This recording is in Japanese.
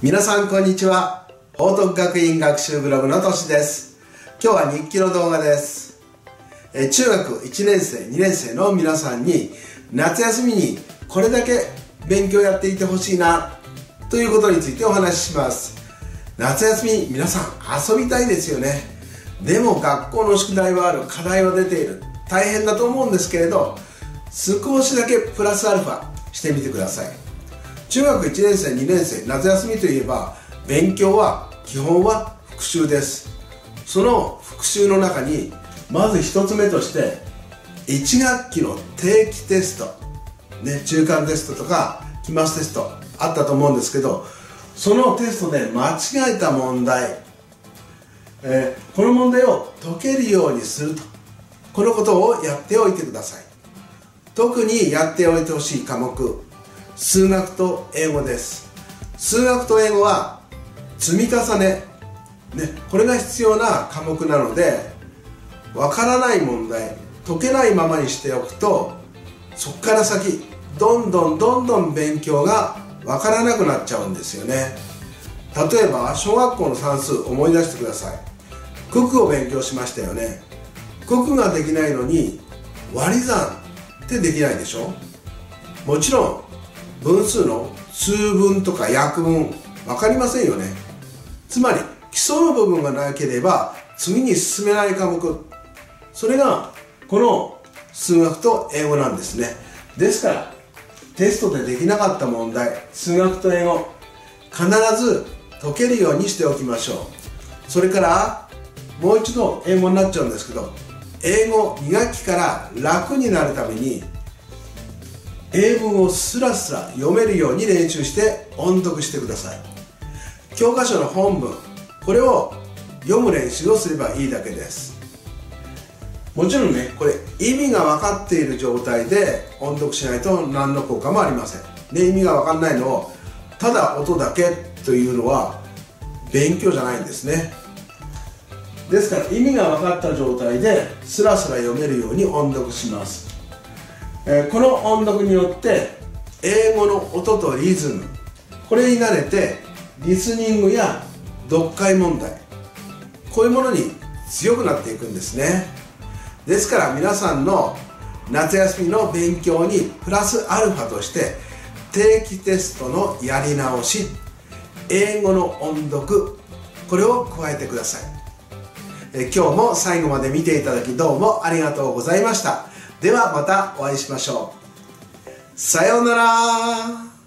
皆さんこんにちは。報徳学院学習ブログのとしです。今日は日記の動画です。え中学1年生2年生の皆さんに夏休みにこれだけ勉強やっていてほしいなということについてお話しします。夏休み皆さん遊びたいですよね。でも学校の宿題はある課題は出ている。大変だと思うんですけれど少しだけプラスアルファしてみてください。中学1年生2年生夏休みといえば勉強は基本は復習です。その復習の中にまず1つ目として1学期の定期テスト、ね、中間テストとか期末テストあったと思うんですけどそのテストで間違えた問題、えー、この問題を解けるようにすると。このことをやっておいてください。特にやっておいてほしい科目。数学と英語です。数学と英語は積み重ね。ね、これが必要な科目なのでわからない問題解けないままにしておくとそこから先どんどんどんどん勉強がわからなくなっちゃうんですよね。例えば小学校の算数思い出してください。九九を勉強しましたよね。九九ができないのに割り算ってできないでしょ？もちろん分数の数分とか約分分かりませんよね。つまり基礎の部分がなければ次に進めない科目。それがこの数学と英語なんですね。ですからテストでできなかった問題数学と英語必ず解けるようにしておきましょう。それからもう一度英語になっちゃうんですけど英語2学期から楽になるために英文をスラスラ読めるように練習して音読してください。教科書の本文これを読む練習をすればいいだけです。もちろんねこれ意味が分かっている状態で音読しないと何の効果もありません。で意味が分かんないのをただ音だけというのは勉強じゃないんですね。ですから意味が分かった状態でスラスラ読めるように音読します、えー、この音読によって英語の音とリズムこれに慣れてリスニングや読解問題こういうものに強くなっていくんですね。ですから皆さんの夏休みの勉強にプラスアルファとして定期テストのやり直し英語の音読これを加えてください。え今日も最後まで見ていただきどうもありがとうございました。ではまたお会いしましょう。さようなら。